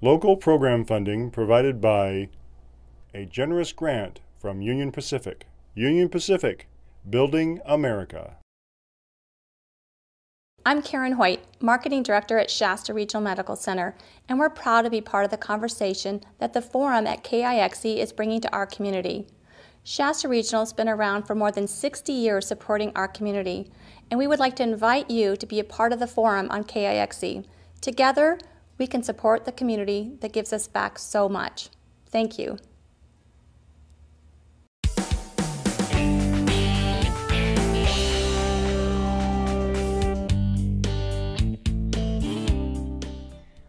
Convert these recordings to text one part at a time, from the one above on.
Local program funding provided by a generous grant from Union Pacific. Union Pacific, building America. I'm Karen Hoyt, Marketing Director at Shasta Regional Medical Center, and we're proud to be part of the conversation that the forum at KIXE is bringing to our community. Shasta Regional has been around for more than 60 years supporting our community, and we would like to invite you to be a part of the forum on KIXE. Together, we can support the community that gives us back so much. Thank you.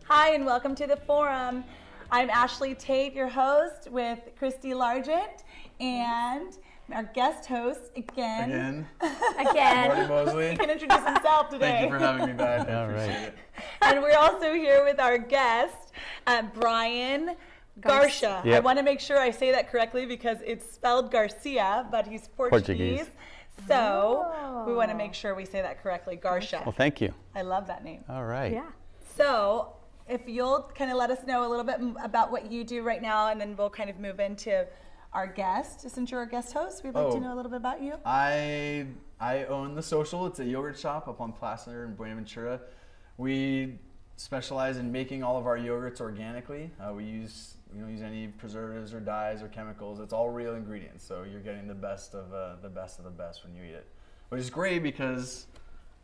Hi, and welcome to the forum. I'm Ashley Tate, your host, with Christy Largent, and our guest host again. Again. Again. Marty Mosley. He can introduce himself today. Thank you for having me back. I All appreciate right. it. and we're also here with our guest, uh, Brian Garcia. I want to make sure I say that correctly because it's spelled Garcia, but he's Portuguese. Portuguese. So we want to make sure we say that correctly, Garcia. Well, thank you. I love that name. All right. Yeah. So, if you'll kind of let us know a little bit about what you do right now, and then we'll kind of move into our guest. Since you're our guest host, we'd like to Oh. know a little bit about you. I I own the social. It's a yogurt shop up on Placer in Buenaventura. We specialize in making all of our yogurts organically. Uh, we use we don't use any preservatives or dyes or chemicals. It's all real ingredients, so you're getting the best of uh, the best of the best when you eat it, which is great because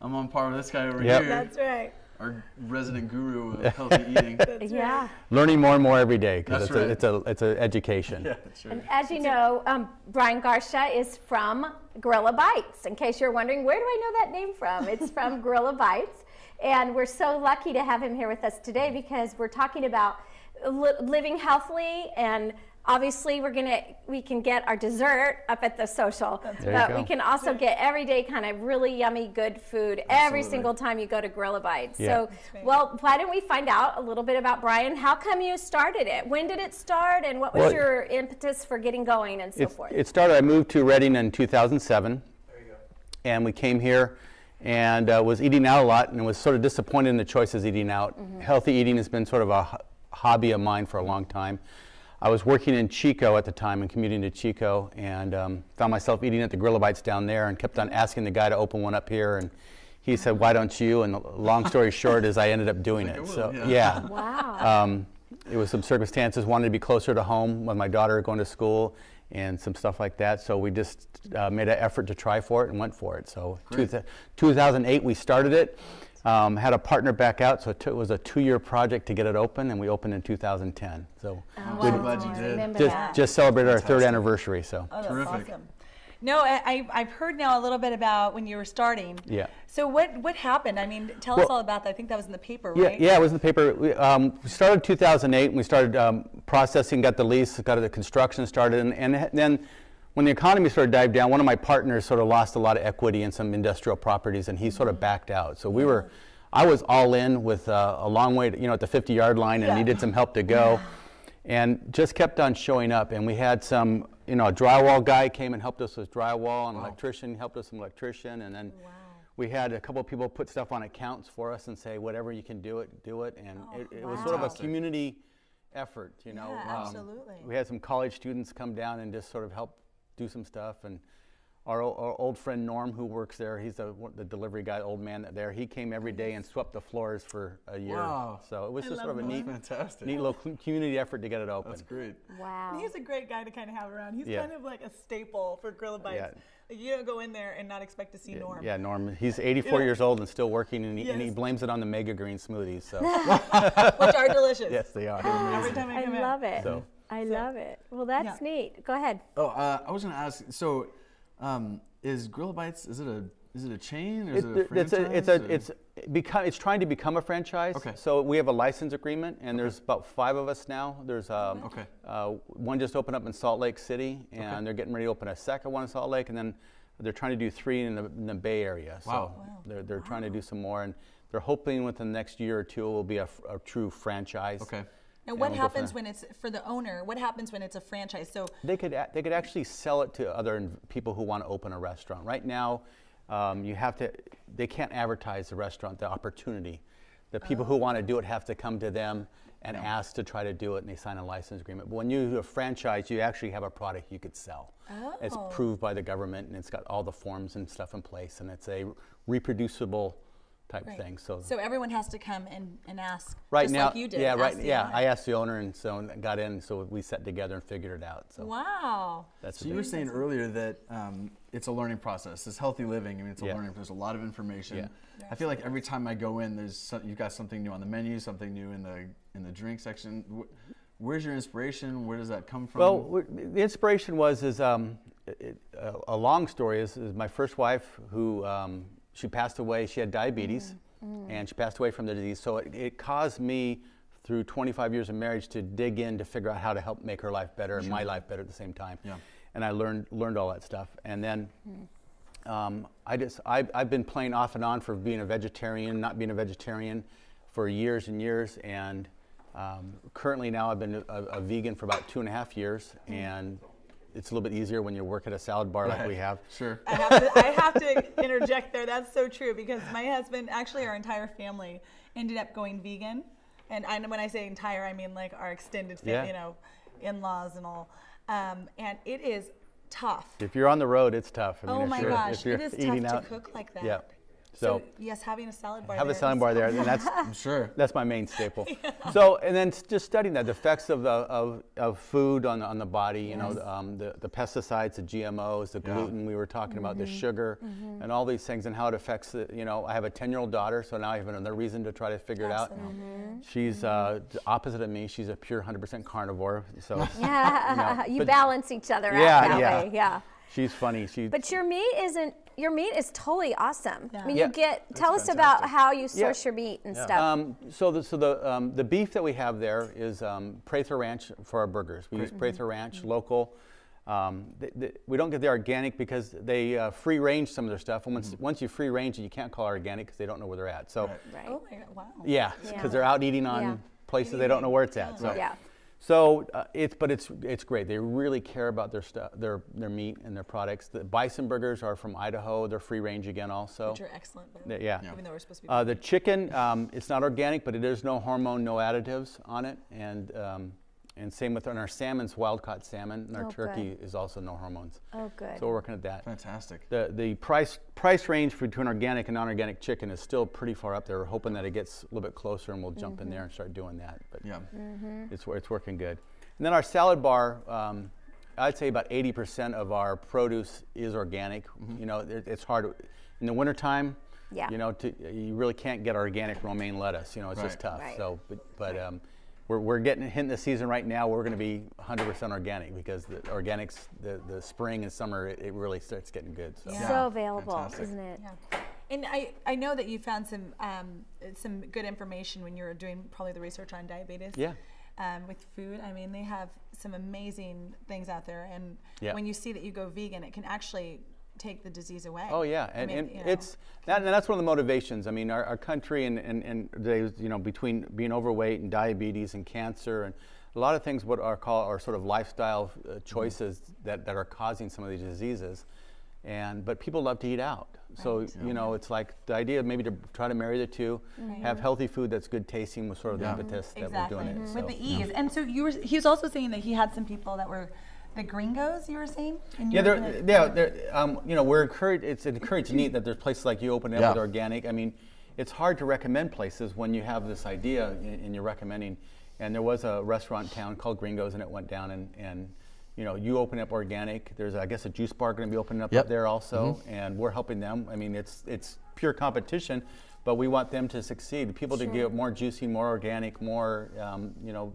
I'm on par with this guy over Yep. here, That's right. Our resident guru of healthy eating. Yeah. Learning more and more every day because That's it's, a, it's a it's an education. yeah, that's right. And as you know, um, Brian Garcia is from Grilla Bites. In case you're wondering, where do I know that name from? It's from Grilla Bites. And we're so lucky to have him here with us today because we're talking about li- living healthily and obviously we're gonna we can get our dessert up at the social There but we can also get everyday kind of really yummy good food every single time you go to grilla bites. Yeah. so well why don't we find out a little bit about brian? How come you started it? When did it start and what was Well, your impetus for getting going and so It's, forth? it started. I moved to Redding in 2007, and we came here and uh, was eating out a lot and was sort of disappointed in the choices eating out. Healthy eating has been sort of a hobby of mine for a long time. I was working in Chico at the time and commuting to Chico and um, found myself eating at the Grilla Bites down there and kept on asking the guy to open one up here and he said, "Why don't you?" And the long story short is, I ended up doing it. will, So yeah. yeah, wow um, it was some circumstances wanted to be closer to home with my daughter going to school and some stuff like that so we just uh, made an effort to try for it and went for it so two, Great. 2008 we started it um, had a partner back out so it, took, it was a two-year project to get it open and we opened in 2010 so I'm wow. so glad you did. just, that. just celebrated our third anniversary so Oh, that's Terrific. awesome. No, I, I- I've heard now a little bit about when you were starting. Yeah. So what what happened? I mean, tell us all about that. I think that was in the paper, Yeah, right? yeah, it was in the paper. We, um, we started 2008, and we started um, processing, got the lease, got the construction started, and, and then when the economy sort of dived down, one of my partners sort of lost a lot of equity in some industrial properties, and he sort of backed out. So we were, I was all in with uh, a long way, to, you know, at the 50-yard line, and Yeah. needed some help to go, and just kept on showing up. And we had some, you know, a drywall guy came and helped us with drywall, and an electrician helped us with electrician, and then we had a couple of people put stuff on accounts for us and say, whatever you can do it, do it. And it, it was sort of a community effort, you know. Yeah, Um, absolutely. we had some college students come down and just sort of help do some stuff. And our, our old friend Norm, who works there, he's the, the delivery guy, old man there. He came every day and swept the floors for a year. Wow. So it was just sort of a neat, Fantastic. neat little community effort to get it open. That's great. wow He's a great guy to kind of have around. He's Yeah. kind of like a staple for Grilla Bites. Yeah. Like, you don't go in there and not expect to see Norm. Yeah, Norm. He's 84 Yeah. years old and still working, and he, and he blames it on the Mega Green smoothies. So Which are delicious. yes, they are. Every time I I come in. love it. So- I love it. Well, that's Yeah. neat. Go ahead. Oh, uh, I was going to ask. So, um, is Grilla Bites? Is it a is it a chain or is it, a It- it's a, it's a, it's become, it's trying to become a franchise. Okay. So we have a license agreement, and there's about five of us now. There's um, Okay. uh, one just opened up in Salt Lake City, and they're getting ready to open a second one in Salt Lake, and then they're trying to do three in the, in the Bay Area. So Wow. they're, they're trying to do some more, and they're hoping within the next year or two it will be a true franchise. Okay. Now, And what we'll go from happens when it's for the owner? What happens when it's a franchise? So, They could they could actually sell it to other people who want to open a restaurant. Right now, um, you have to they can't advertise the restaurant the opportunity. The people who want to do it have to come to them and ask to try to do it, and they sign a license agreement. But when you do a franchise, you actually have a product you could sell. Oh. It's Oh. approved by the government, and it's got all the forms and stuff in place, and it's a reproducible type Right. thing. So, So everyone has to come and, and ask, right just now, like you did. yeah, right, yeah. owner. I asked the owner, and so got in. So we sat together and figured it out. So Wow. that's So you were saying earlier that um, it's a learning process. It's healthy living. I mean, it's a Yeah. learning. There's a lot of information. Yeah. I feel like every time I go in, there's some, you've got something new on the menu, something new in the in the drink section. Where's your inspiration? Where does that come from? Well, the inspiration was is um, it, a, a long story. Is, is my first wife who um, she passed away. She had diabetes, and she passed away from the disease. So it, it caused me through 25 years of marriage to dig in to figure out how to help make her life better and my life better at the same time. Yeah. And I learned learned all that stuff. And then um, I just I, I've been playing off and on for being a vegetarian, not being a vegetarian, for years and years. And um, currently now I've been a, a vegan for about two and a half years, and it's a little bit easier when you work at a salad bar like we have. Sure. I have, to, I have to interject there. That's so true because my husband, actually, our entire family ended up going vegan. And I, when I say entire, I mean like our extended family, Yeah. you know, in laws and all. Um, and it is tough. If you're on the road, it's tough. I mean, oh my you're- gosh, if you're it is eating tough out, to cook like that. Yeah. So, So, yes, having a salad bar. have a there salad bar there, and that's I'm sure. That's my main staple. So, and then just studying that, the effects of the of, of food on the, on the body, you know, um, the, the pesticides, the GMOs, the Yeah. gluten we were talking about, Mm-hmm. the sugar, and all these things, and how it affects the, you know, I have a 10 year old daughter, so now I have another reason to try to figure it out. She's uh, the opposite of me. She's a pure 100% carnivore. So, Yeah, you but- balance each other Yeah, out that yeah. way. Yeah. She's funny. She, But your meat isn't. Your meat is totally awesome. I mean, Yeah. you get. Tell us about how you source your meat and stuff. Um, so the, so the, um, the beef that we have there is um, Prather Ranch for our burgers. We use Prather Ranch, local. Um, th- th- we don't get the organic because they uh, free range some of their stuff. And once, once you free range it, you can't call it organic because they don't know where they're at. So, right. Oh my God, wow. yeah, because Yeah. they're out eating on Yeah. places they don't know where it's at. So, Yeah. So uh, it's but it's it's great. They really care about their stuff, their their meat and their products. The bison burgers are from Idaho. They're free range again, also. Which are excellent. the Th- way, yeah. Even though we're supposed to be. Uh, the chicken, um, it's not organic, but it is no hormone, no additives on it, and um, and same with on our salmon's wild caught salmon, and our Oh, turkey is also no hormones. Oh, good. So we're working at that. Fantastic. The the price price range between organic and non-organic chicken is still pretty far up there. We're hoping that it gets a little bit closer, and we'll jump in there and start doing that. But Yeah. it's wor- it's working good. And then our salad bar, um, I'd say about 80% of our produce is organic. You know, it, it's hard in the wintertime. Yeah. You know, to, you really can't get organic romaine lettuce. You know, it's just tough. Right. So, but, but um, we're, we're getting hitting the season right now. We're going to be 100% organic because the organics, the, the spring and summer, it, it really starts getting good. So. Yeah. So available, fantastic. isn't it? Yeah. And I, I know that you found some um, some good information when you were doing probably the research on diabetes. Yeah. Um, with food, I mean, they have some amazing things out there, and Yeah. when you see that you go vegan, it can actually take the disease away. Oh yeah, I and, mean, and you know. it's that, and that's one of the motivations. I mean, our, our country and, and, and days, you know, between being overweight and diabetes and cancer and a lot of things what are called are sort of lifestyle uh, mm-hmm. choices that, that are causing some of these diseases. And but people love to eat out, so you know it's like the idea of maybe to try to marry the 2 mm-hmm. have healthy food that's good tasting was sort of Yeah. the impetus that exactly we're doing it. Mm-hmm. with so, the yeah. ease. And so you were he was also saying that he had some people that were the gringos. You were saying. And Yeah, they're, gonna- yeah, they're, um, you know, we're encouraged. It's encouraged and neat that there's places like you open up Yeah. with organic. I mean, it's hard to recommend places when you have this idea and, and you're recommending. And there was a restaurant in town called Gringos, and it went down. And, and you know, you open up organic. There's, I guess, a juice bar going to be opening up Yep. up there also, and we're helping them. I mean, it's it's pure competition, but we want them to succeed. People to get more juicy, more organic, more, um, you know.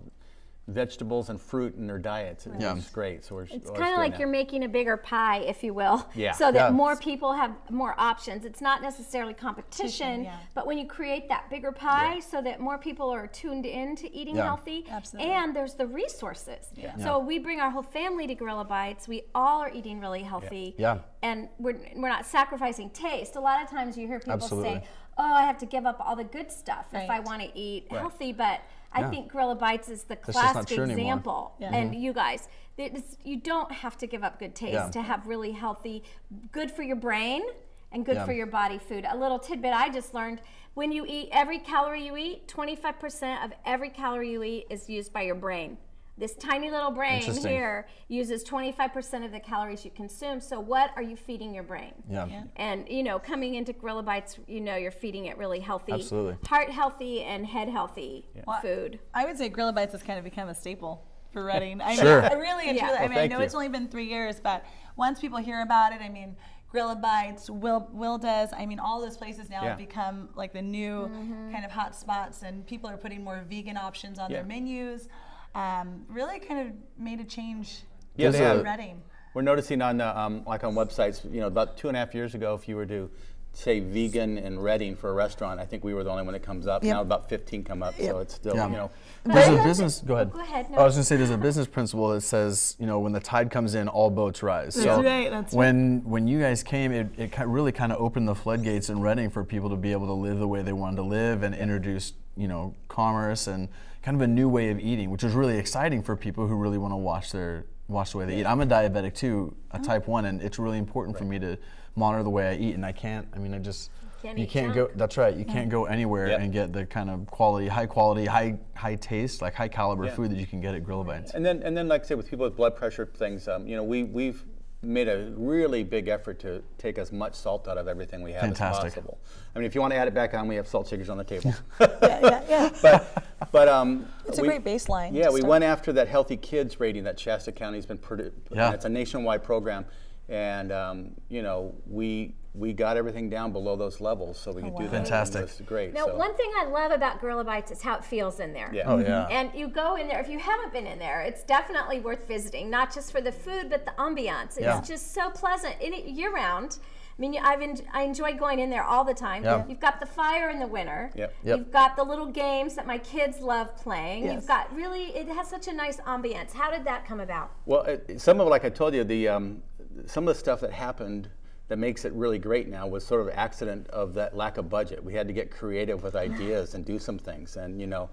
Vegetables and fruit in their diets. It's Yeah. just great. So we're It's kind of like that. you're making a bigger pie, if you will, Yeah. so that Yeah. more people have more options. It's not necessarily competition, yeah. but when you create that bigger pie, Yeah. so that more people are tuned in to eating Yeah. healthy, Absolutely. and there's the resources. Yeah. So we bring our whole family to Grilla Bites. We all are eating really healthy. Yeah. And we're, we're not sacrificing taste. A lot of times you hear people Absolutely. say, "Oh, I have to give up all the good stuff if I want to eat Right. healthy," but I think Grilla Bites is the just classic example. Yeah. And mm-hmm. you guys, it's, you don't have to give up good taste Yeah. to have really healthy, good for your brain and good Yeah. for your body food. A little tidbit I just learned when you eat every calorie you eat, 25% of every calorie you eat is used by your brain. This tiny little brain here uses 25% of the calories you consume. So what are you feeding your brain? Yeah. And you know, coming into Grilla Bites, you know you're feeding it really healthy, Absolutely. heart healthy and head healthy Well, food. I would say Grilla Bites has kind of become a staple for Redding. I Sure. mean, I really and Yeah. truly, I Well, mean, I know you. it's only been three years, but once people hear about it, I mean, Grilla Bites, Will Will does. I mean, all those places now Yeah. have become like the new Mm-hmm. kind of hot spots, and people are putting more vegan options on their menus. Um, really, kind of made a change Yeah, There's they have. in Redding. We're noticing on the, um, like on websites, you know, about two and a half years ago, if you were to say vegan in Redding for a restaurant, I think we were the only one that comes up. Yep. Now about 15 come up, so it's still, Yeah. you know, There's a business. Go ahead. Go ahead, no. I was gonna say there's a business principle that says you know when the tide comes in, all boats rise. That's so right, that's right. when when you guys came, it, it really kind of opened the floodgates in Redding for people to be able to live the way they wanted to live and introduce, you know commerce and kind of a new way of eating, which is really exciting for people who really want to watch their watch the way they eat. I'm a diabetic too, Oh. a type one, and it's really important for me to monitor the way I eat, and I can't. I mean, I just Can't you can't junk. go. That's right. You can't go anywhere Yep. and get the kind of quality, high quality, high high taste, like high caliber Yeah. food that you can get at Grilla Bites. And then, and then, like I say, with people with blood pressure things, um, you know, we we've made a really big effort to take as much salt out of everything we have Fantastic. as possible. I mean, if you want to add it back on, we have salt shakers on the table. yeah, yeah, yeah. but, but um, It's a we- great baseline Yeah, we start. went after that healthy kids rating that Shasta County's been produ- Yeah. It's a nationwide program, and um, you know, we we got everything down below those levels, so we could do that. and Fantastic. It was great. Now, so. one thing I love about Grilla Bites is how it feels in there. Yeah. Oh yeah. And you go in there, if you haven't been in there, it's definitely worth visiting, not just for the food, but the ambiance. It's Yeah. just so pleasant in, year round. I mean, I've en- I enjoy going in there all the time. Yeah. You've got the fire in the winter. Yep. Yep. You've got the little games that my kids love playing. Yes. You've got really, it has such a nice ambiance. How did that come about? Well, it, some of like I told you, the um, some of the stuff that happened that makes it really great now was sort of accident of that lack of budget. We had to get creative with ideas and do some things, and you know.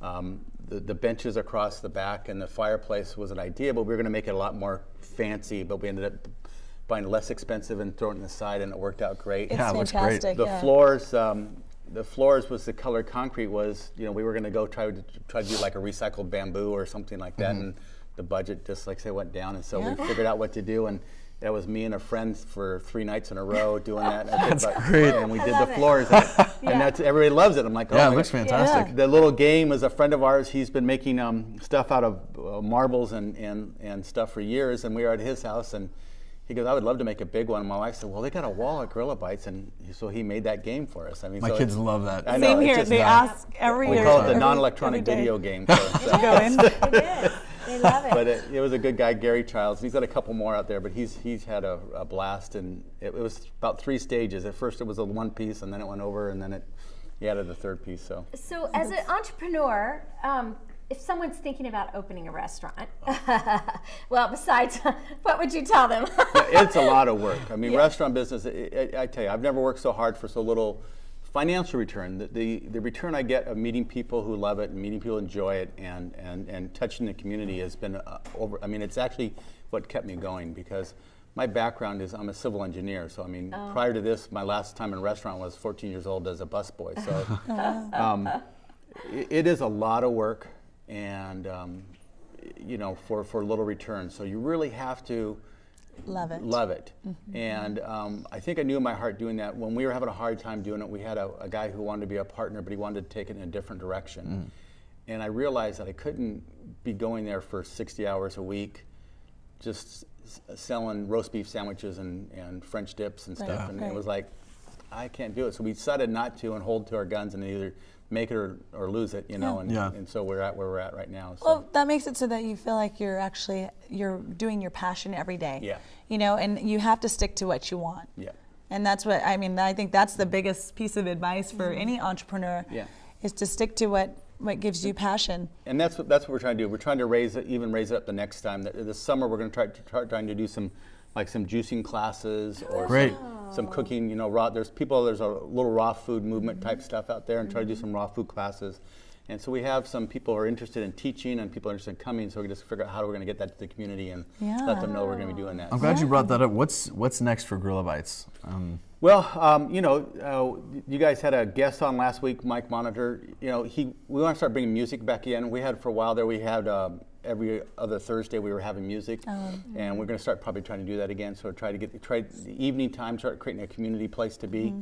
Um, the, the benches across the back and the fireplace was an idea, but we were going to make it a lot more fancy. But we ended up buying less expensive and throwing it aside, and it worked out great. It's Yeah, it looks great. fantastic. the yeah. floors um, the floors was the colored concrete was you know we were going to go try to try to do like a recycled bamboo or something like that and the budget just like I say went down and so we figured out what to do and that was me and a friend for three nights in a row doing that that's great. and we I did the floors and, and that's everybody loves it I'm like oh Yeah, it looks God. fantastic. The little game is a friend of ours. He's been making um, stuff out of uh, marbles and, and, and stuff for years. And we were at his house, and he goes, "I would love to make a big one." And my wife said, "Well, they got a wall at Grilla Bites," and so he made that game for us. I mean, My so kids it- love that. I know, Same it's here. just They not- ask every We year. call it the non-electronic video game. So, so- go in. It is. They love it. but it, it was a good guy, Gary Childs. He's got a couple more out there, but he's he's had a, a blast, and it, it was about three stages. At first, it was a one piece, and then it went over, and then it he added a third piece. So So, as an entrepreneur, um, if someone's thinking about opening a restaurant, well, besides, what would you tell them? it's a lot of work. I mean, restaurant business. I, I, I tell you, I've never worked so hard for so little financial return. The, the the return I get of meeting people who love it and meeting people who enjoy it and and and touching the community has been uh, over. I mean, it's actually what kept me going because. My background is I'm a civil engineer, so I mean, prior to this, my last time in a restaurant was 14 years old as a busboy. So um, it, it is a lot of work, and um, you know, for for little return. So you really have to Love it. love it. And um, I think I knew in my heart doing that. When we were having a hard time doing it, we had a, a guy who wanted to be a partner, but he wanted to take it in a different direction. And I realized that I couldn't be going there for 60 hours a week, just s- selling roast beef sandwiches and, and French dips and stuff. Right, and right. it was like, I can't do it. So we decided not to and hold to our guns and either make it or, or lose it, you know. And, Yeah. and so we're at where we're at right now. So. Well, that makes it so that you feel like you're actually you're doing your passion every day. Yeah. You know, and you have to stick to what you want. yeah. And that's what I mean. I think that's the biggest piece of advice for Mm-hmm. any entrepreneur. Yeah. Is to stick to what what gives you passion. And that's what that's what we're trying to do. We're trying to raise it, even raise it up the next time. That- This summer, we're going to try to try, trying to do some like some juicing classes or Great. Some, some cooking. You know, raw. There's people. There's a little raw food movement type stuff out there, and try to do some raw food classes. And so we have some people who are interested in teaching, and people are interested in coming. So we just figure out how we're going to get that to the community and let them know we're going to be doing that. I'm glad you brought that up. What's what's next for Grilla Bites? Um, Well, um, you know, uh, you guys had a guest on last week, Mike Monitor. You know, he we want to start bringing music back in. We had for a while there. We had um, every other Thursday we were having music, and we're going to start probably trying to do that again. So try to get try the evening time, start creating a community place to be,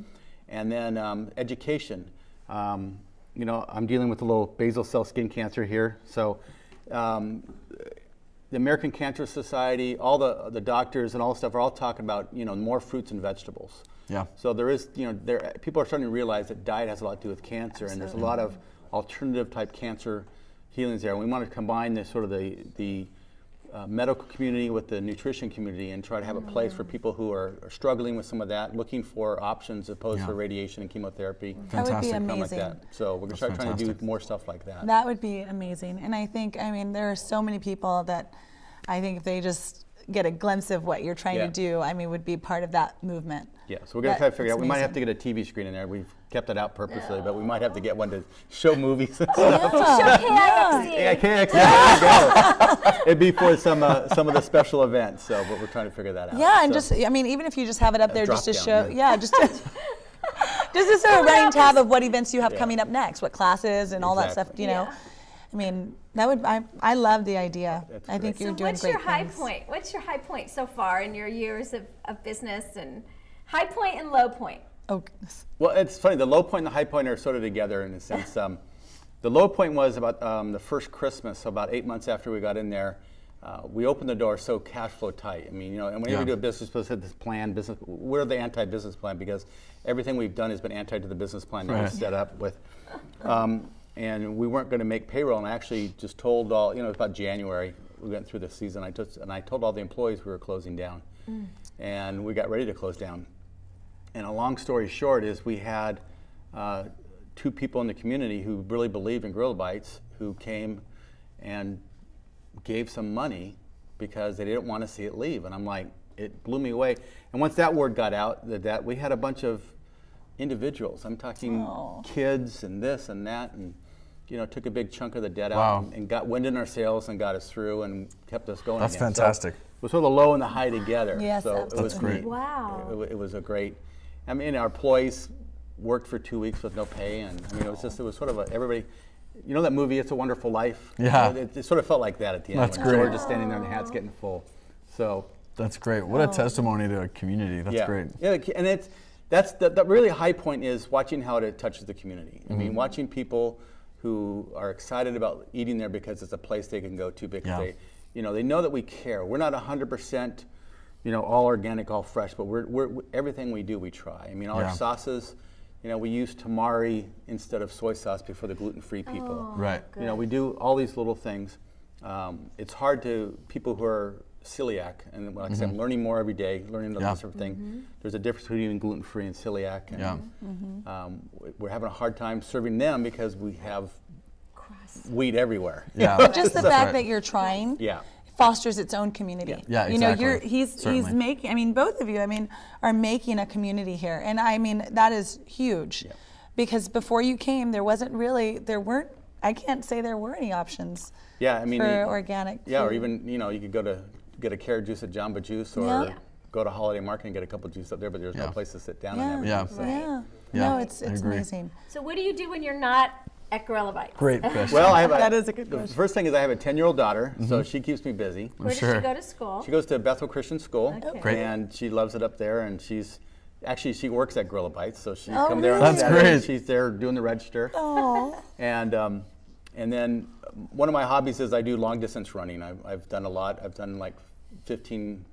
and then um, education. Um, you know, I'm dealing with a little basal cell skin cancer here, so. Um, the American Cancer Society, all the the doctors and all the stuff are all talking about you know more fruits and vegetables. Yeah. So there is you know there people are starting to realize that diet has a lot to do with cancer, and there's a lot of alternative type cancer healings there. And we want to combine the sort of the the uh, medical community with the nutrition community and try to have a place for people who are, are struggling with some of that, looking for options opposed Yeah. to radiation and chemotherapy. That would be Fantastic. something like amazing. that. So we're going to start trying to do more stuff like that. That would be amazing. And I think, I mean, there are so many people that I think if they just get a glimpse of what you're trying Yeah. to do, I mean, would be part of that movement. Yeah, so we're going to try to figure out. We might have to get a TV screen in there. We've kept it out purposely, but we might have to get one to show movies. and Oh, stuff. Show KIXE. Yeah, KX, there you. It'd be for some uh, some of the special events. So, but we're trying to figure that out. Yeah, and So- just, I mean, even if you just have it up there just to drop show, down, yeah, just to, just to sort of running tab of what events you have Yeah. coming up next, what classes and all that stuff, you know. Yeah. I mean, that would, I, I love the idea. That's I think great. you're so doing what's great your high things. point? What's your high point so far in your years of, of business and high point and low point? Oh, goodness. Well, it's funny. The low point and the high point are sort of together in a sense. Um, the low point was about um, the first Christmas, so about eight months after we got in there. Uh, we opened the door so cash flow tight. I mean, you know, and whenever Yeah. you do a business, supposed to have this plan, business. We're the anti-business plan because everything we've done has been anti to the business plan that Right. we set up with. Um, and we weren't going to make payroll, and I actually just told all. You know, about January. We went through the season. I just and I told all the employees we were closing down, and we got ready to close down. And a long story short is we had uh, two people in the community who really believed in Grilla Bites who came and gave some money because they didn't want to see it leave. And I'm like, it blew me away. And once that word got out, that, that we had a bunch of individuals. I'm talking Oh. kids and this and that, and you know, took a big chunk of the debt Wow. out and, and got wind in our sails and got us through and kept us going. That's again. So fantastic. it was sort of the low and the high together. Yes, so it was That's great. Wow. It, wa- it was a great. I mean, our employees worked for two weeks with no pay, and I mean, it was just it was sort of a, everybody. You know that movie, It's a Wonderful Life. Yeah. It, it sort of felt like that at the end. That's when great. George is standing there and the hat's getting full. So That's great. What a testimony to a community. That's yeah. great. Yeah, and it's that's the, the really high point is watching how it touches the community. I Mm-hmm. mean, watching people who are excited about eating there because it's a place they can go to because Yeah. they, you know, they know that we care. We're not 100%, you know, all organic, all fresh, but we're, we're everything we do, we try. I mean, all Yeah. our sauces, you know, we use tamari instead of soy sauce for the gluten-free people. Right. You know, we do all these little things. Um, it's hard to people who are celiac, and like I said, I'm learning more every day, learning about Mm-hmm. Yeah. this sort of thing. There's a difference between gluten-free and celiac, and Yeah. um, we- we're having a hard time serving them because we have wheat everywhere. Yeah. But just the That's fact right. that you're trying Yeah. Fosters its own community. Yeah, exactly. You know, you're he's he's making. I mean, both of you. I mean, are making a community here, and I mean that is huge, yeah. because before you came, there wasn't really there weren't. I can't say there were any options. Yeah, I mean, for you- organic. Yeah, or even you know, you could go to get a carrot juice at Jamba Juice, or Yeah. Yeah. go to Holiday Market and get a couple juice up there. But there's no place to sit down Yeah, and Yeah. everything. so- yeah. Yeah, No, it's it's amazing. So what do you do when you're not at Grilla Bites? Great question. Well, I have a, That is a good the first thing is I have a 10 year old daughter, so she keeps me busy. Where does Sure. she go to school? She goes to Bethel Christian School, Okay. Great. and she loves it up there. And she's actually she works at Grilla Bites, so she Oh, come there on? That's Saturday. great. She's there doing the register. Oh, And um, and then um, one of my hobbies is I do long distance running. I've, I've done a lot. I've done like 15,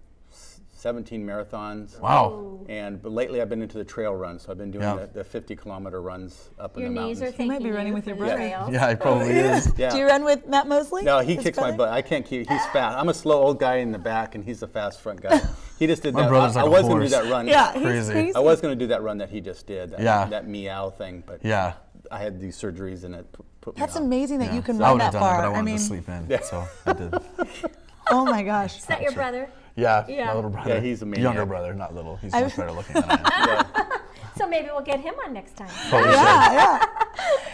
17 marathons. Wow. And but lately I've been into the trail runs. So I've been doing Yeah. the, the 50 kilometer runs up Your in the knees mountains. are thanking might be running with your brother. trails. Yeah, he probably is. Yeah. do you run with Matt Mosley? No, he His kicks my butt. I can't keep. He's fast. I'm a slow old guy in the back, and he's a fast front guy. He just did My that. brother's I, I like a was going to horse. do that run. Yeah, he's Crazy. crazy. I was going to do that run that he just did. That, Yeah. That meow thing, but Yeah. I had these surgeries and it put me That's off. amazing that Yeah. you can I run would have that done it, far. but I wanted mean, to sleep in, so I did. oh my gosh. Is that your brother? Yeah, Yeah. my little brother. Yeah, he's a maniac. Younger brother, not little. He's I- much better looking than I am. So maybe we'll get him on next time. Totally should. Yeah, yeah.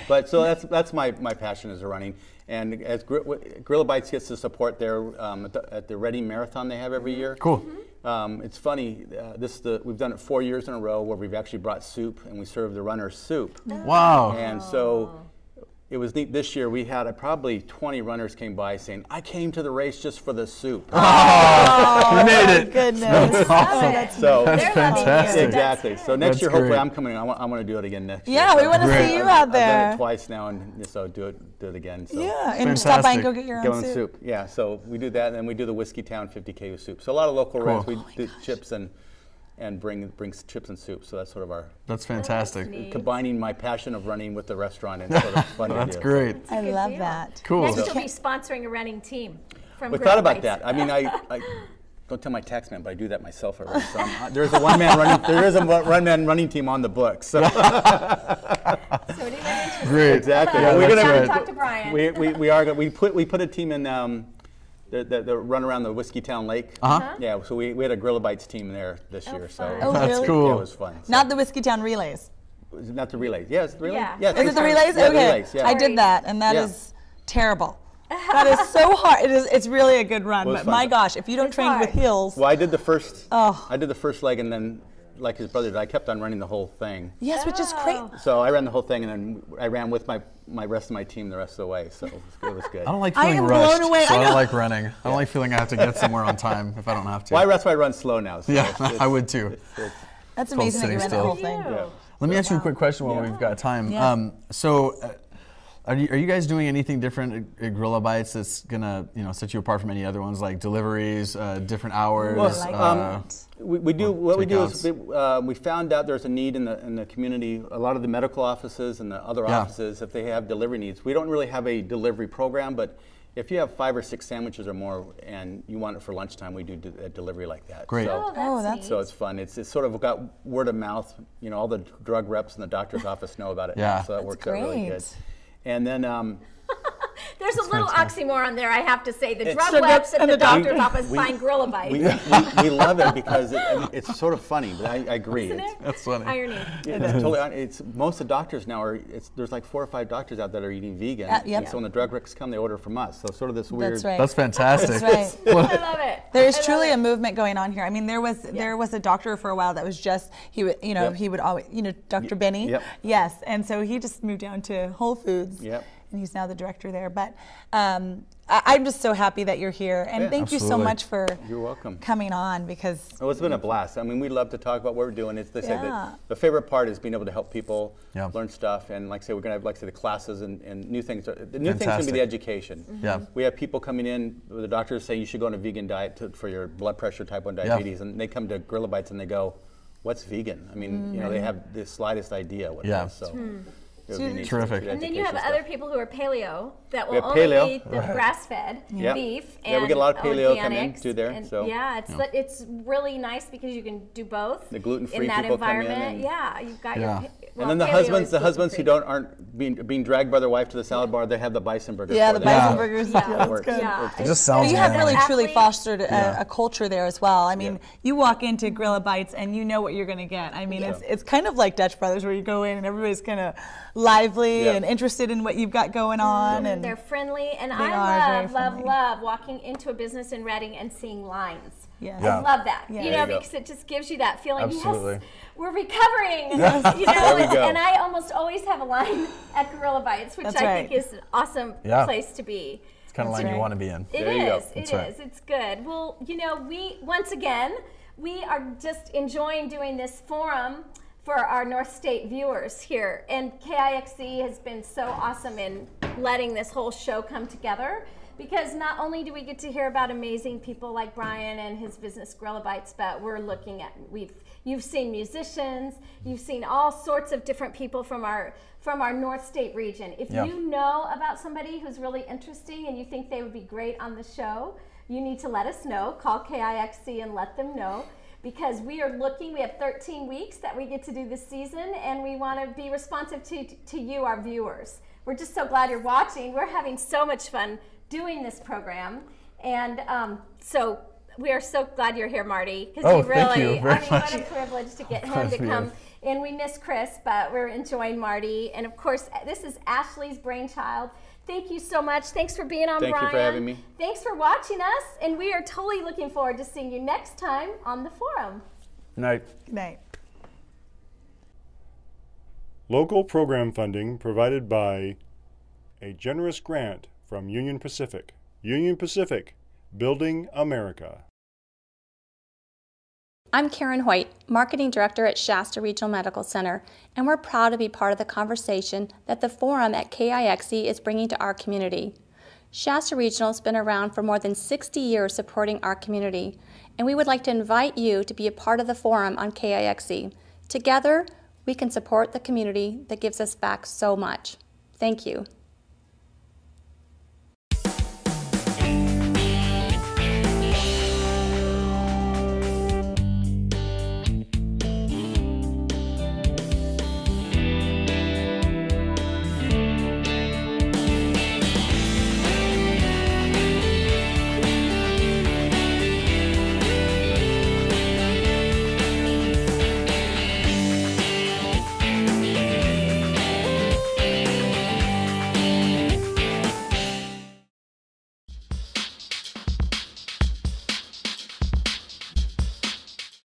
But so that's that's my, my passion is running, and as Gr- w- Grilla Bites gets the support there um, at, the, at the Redding Marathon they have every year. Cool. Um, it's funny. Uh, this the we've done it four years in a row where we've actually brought soup and we serve the runners soup. Wow. And so it was neat. This year we had uh, probably 20 runners came by saying, "I came to the race just for the soup." you made it. Goodness. so That's They're loving you. fantastic. exactly. So next That's year, hopefully, great. I'm coming. I want, I want to do it again next year. Yeah, we want to see you I've- out I've done there. it twice now, and so do it, do it again. So. Yeah, and stop by and go get your Go own soup. soup. Yeah, so we do that, and then we do the Whiskeytown 50 KU soup. So a lot of local Cool. reds, we do chips and and bring bring chips and soup. So that's sort of our That's fantastic. neat. combining my passion of running with the restaurant and sort of fun to That's do. great. I love deal. that. Cool. Next, So- you'll be sponsoring a running team. From We Grill thought about Bites. that. I mean, I, I don't tell my tax man, but I do that myself already. So I'm, uh, there's a one man running there is a one man running team on the books. So So? Great. exactly. Yeah, we're gonna right. Talk to Brian. We, we, we are we put we put a team in um, the, the, the run around the Whiskeytown Lake. Uh-huh. Yeah, so we, we had a Grilla Bites team there this year. So fun. Oh, That's cool. yeah, it was fun. So- Not the Whiskeytown relays. Was it not the relays. Yeah, it's the relays. Yeah. Is it the relays? Yeah, the okay. relays, yeah. I did that, and that Yeah. is terrible. That is so hard. It is. It's really a good run, Well, but fun. my gosh, if you don't It's train with hard. heels, Well, I did the first. Oh. I did the first leg, and then, like his brother did, I kept on running the whole thing. yes, which is great. Oh. So I ran the whole thing, and then I ran with my, my rest of my team the rest of the way. So it was, it was good. I don't like I feeling am blown rushed, away. so I I, don't like running. I don't like feeling I have to get somewhere on time if I don't have to. Well, that's why I run slow now. So yeah, it's- it's- I would too. it's- That's called amazing that you sitting ran the whole thing. yeah. Let me ask you a quick question while we've got time. Yeah. Um, so, uh, are you, are you guys doing anything different at, at Grilla Bites that's gonna you know set you apart from any other ones, like deliveries, uh, different hours? Well, like uh, that. We, we do what we do is we, uh, we found out there's a need in the in the community. A lot of the medical offices and the other Yeah. offices, if they have delivery needs, we don't really have a delivery program. But if you have five or six sandwiches or more and you want it for lunchtime, we do a delivery like that. Great. So, Oh, that's, Oh, that's- neat. so it's fun. It's, it's sort of got word of mouth. You know, all the drug reps in the doctor's office know about it. now, Yeah. so that That's works out really good. And then. Um, There's a little oxymoron there, I have to say. The drug Sugar reps at and the the doctor. doctor's office We- find Grilla Bites. we, we, we love it because it, it's sort of funny, but I, I agree. Isn't It's- it? That's funny. Irony. Yeah, it's totally. It's most of the doctors now are. It's there's like four or five doctors out that are eating vegan. Uh, yep. And so when the drug recs come, they order from us. So sort of this weird. That's right. That's fantastic. That's right. I love it. There is love truly it. a movement going on here. I mean, there was there was a doctor for a while that was just he would you know Yep. he would always you know Dr. Benny. Yep. Yes, and so he just moved down to Whole Foods. Yep. And he's now the director there. But um, I, I'm just so happy that you're here, and Yeah. thank you so much for You're welcome. coming on because Oh, it's been a blast. I mean, we love to talk about what we're doing. It's they say that the favorite part is being able to help people Yeah. learn stuff, and like I say, we're gonna have like I say the classes and, and new things. The new things gonna be the education. Mm-hmm. Yeah. We have people coming in. The doctors say you should go on a vegan diet to, for your blood pressure, type one diabetes, and they come to Grilla Bites and they go, "What's vegan?" I mean, you know, they mm-hmm. have the slightest idea what Yeah. it is. So. it would be neat to Terrific. And then you have education other people who are paleo that will only paleo. eat the grass-fed Yep. beef. Yeah, we get a lot of paleo come in, too, there, and so- yeah, it's it's really nice because you can do both. The gluten-free in that people come in environment. and- yeah, you've got Yeah. your. And then the husbands, the husbands who don't aren't being being dragged by their wife to the salad bar, they have the bison burger. yeah, for the them. bison Yeah. burgers. Yeah, Yeah, that's good. Yeah, It just sounds You have really truly fostered a, Yeah. a culture there as well. I mean, Yeah. you walk into Grilla Bites and you know what you're going to get. I mean, it's it's kind of like Dutch Brothers where you go in and everybody's kind of lively Yeah. and interested in what you've got going mm-hmm. on. And They're friendly, and They I love, love, love walking into a business in Redding and seeing lines. Yes. Yeah. I love that. Yeah. You know, you go. because it just gives you that feeling. Absolutely. Yes, we're recovering. you There know, we and, go. and I almost always have a line at Grilla Bites, which That's I right. think is an awesome Yeah. place to be. It's kind of That's like you want to be in. It There you go. It That's is. right. It's good. Well, you know, we once again we are just enjoying doing this forum for our North State viewers here, and KIXE has been so awesome in letting this whole show come together. Because not only do we get to hear about amazing people like Brian and his business Grilla Bites, but we're looking at we've you've seen musicians, you've seen all sorts of different people from our from our North State region. If Yeah. you know about somebody who's really interesting and you think they would be great on the show, you need to let us know. Call KIXE and let them know because we are looking, we have 13 weeks that we get to do this season and we want to be responsive to, to you, our viewers. We're just so glad you're watching. We're having so much fun doing this program. And um, so we are so glad you're here, Marty, because Oh, we thank really, you very I mean, much. what a privilege to get him to come here. and we miss Chris, but we're enjoying Marty. And of course, this is Ashley's brainchild. Thank you so much. Thanks for being on, Thank Brian. you for having me. Thanks for watching us, and we are totally looking forward to seeing you next time on the forum. Night. Good night. Local program funding provided by a generous grant from Union Pacific. Union Pacific, building America. I'm Karen Hoyt, Marketing Director at Shasta Regional Medical Center, and we're proud to be part of the conversation that the Forum at KIXE is bringing to our community. Shasta Regional has been around for more than 60 years supporting our community, and we would like to invite you to be a part of the Forum on KIXE. Together, we can support the community that gives us back so much. Thank you.